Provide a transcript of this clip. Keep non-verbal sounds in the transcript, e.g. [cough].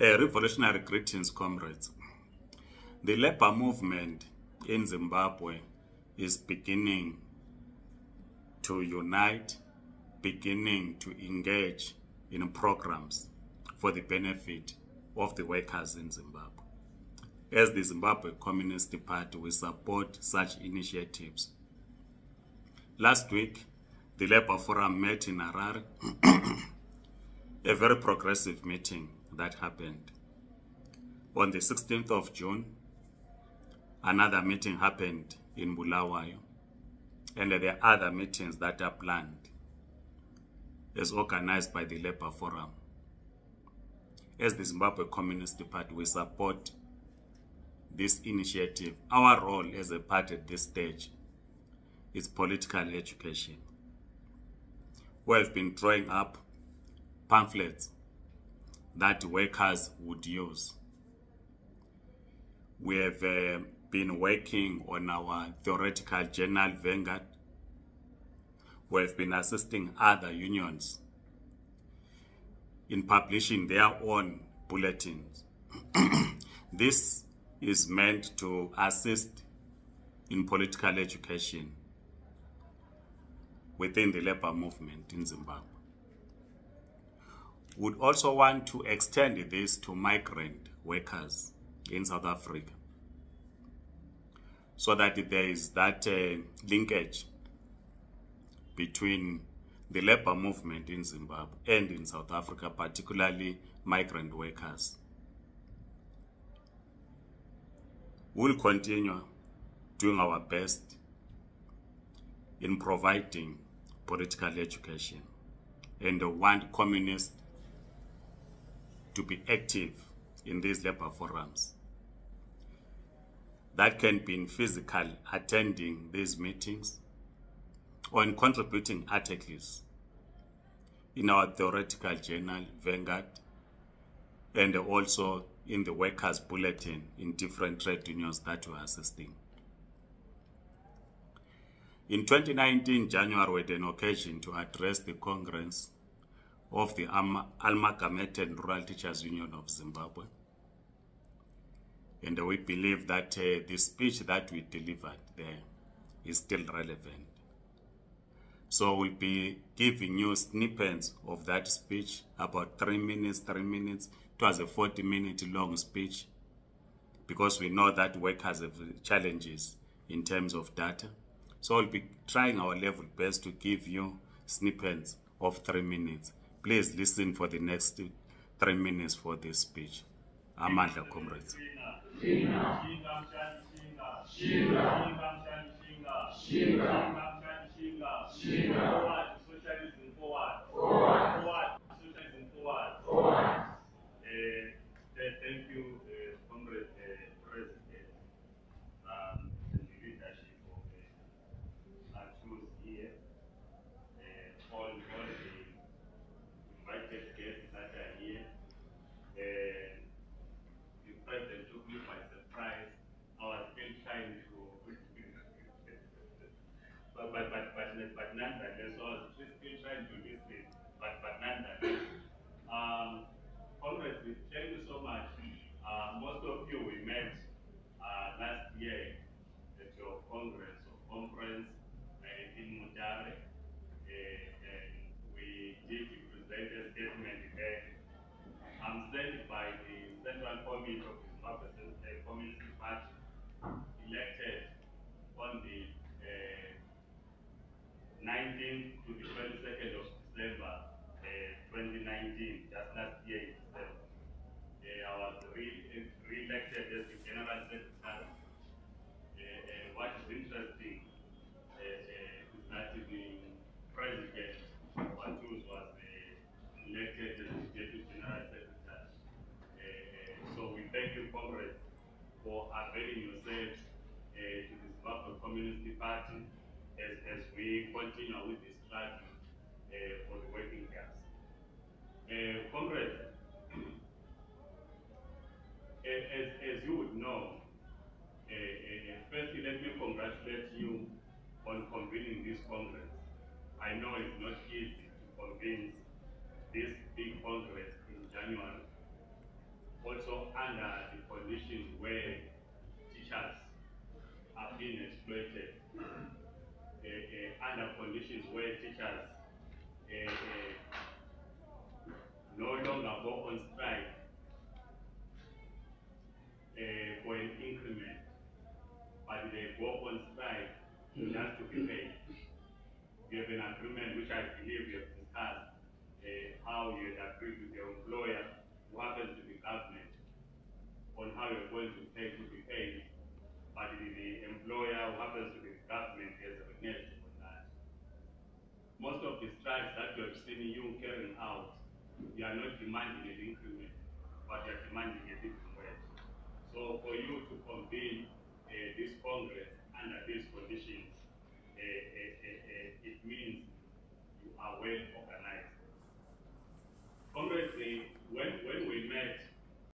Uh, revolutionary greetings, comrades. The labor movement in Zimbabwe is beginning to unite, beginning to engage in programs for the benefit of the workers in Zimbabwe. As the Zimbabwe Communist Party, we support such initiatives. Last week, the Labour Forum met in Harare, [coughs] a very progressive meeting that happened. On the 16th of June, another meeting happened in Bulawayo, and there are other meetings that are planned as organized by the Labour Forum. As the Zimbabwe Communist Party, we support this initiative. Our role as a party at this stage is political education. We've been drawing up pamphlets that workers would use. We have uh, been working on our theoretical journal Vanguard. We have been assisting other unions in publishing their own bulletins. [clears throat] this is meant to assist in political education within the labor movement in Zimbabwe. Would also want to extend this to migrant workers in South Africa so that there is that uh, linkage between the labor movement in Zimbabwe and in South Africa, particularly migrant workers. We'll continue doing our best in providing political education and want communists to be active in these labor forums. That can be in physical attending these meetings or in contributing articles in our theoretical journal, Vanguard, and also in the workers' bulletin in different trade unions that we're assisting. In 2019, January, we had an occasion to address the Congress of the Amalgamated Rural Teachers Union of Zimbabwe. And we believe that uh, the speech that we delivered there is still relevant. So we'll be giving you snippets of that speech, about three minutes, three minutes. It was a 40 minute long speech because we know that workers have challenges in terms of data. So we'll be trying our level best to give you snippets of three minutes. Please listen for the next three minutes for this speech. Amandla, comrades. Uh, th- thank you, uh, uh, here, uh, all, all the invited guests that are here. Uh, the President took me by surprise. I was still trying to, but, but, but, but, nonetheless, I was still trying to listen, but, but nonetheless. Um, Congress, we thank you so much. Uh, most of you we met uh, last year at your congress or conference uh, in Mutare. Uh, and we did present a statement there. I'm sent by the Central Committee of the Zimbabwe uh, Communist Party, elected on the uh, 19th to the 22nd of December uh, 2019, just last year in December. Uh, I was re- re-elected as the General Secretary. Uh, uh, what is interesting uh, uh, is that the President, Watus, was elected as the Deputy General Secretary. So we thank you, Congress, for availing yourselves to the Zimbabwe Communist Party as, as we continue with this struggle uh, for the working class. Uh, [clears throat] as, as you would know, uh, uh, firstly, let me congratulate you on convening this Congress. I know it's not easy to convene this big Congress in January. also under the conditions where teachers are being exploited, under conditions where teachers uh, uh, no longer go on strike uh, for an increment, but they go on strike just to be paid. We have an agreement which I believe we have discussed how you had agreed with your employer, who happens to be government, on how you're going to pay to be paid, but the, the employer who happens to be government has reneged on that. Most of the strikes that you have seen you carrying out, you are not demanding an increment, but you are demanding a different wage. So for you to convene